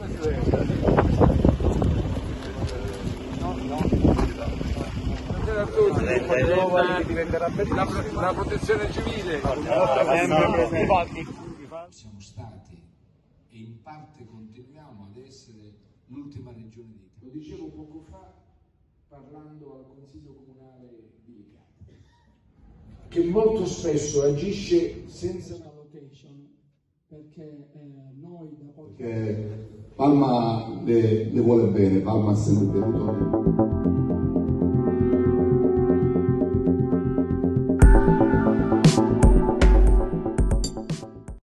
La, la protezione civile. Siamo stati e in parte continuiamo ad essere l'ultima regione d'Italia. Lo dicevo poco fa parlando al Consiglio Comunale di Licata, che molto spesso agisce senza una location, perché eh, noi da pochi Perché Palma le, le vuole bene, Palma è venuto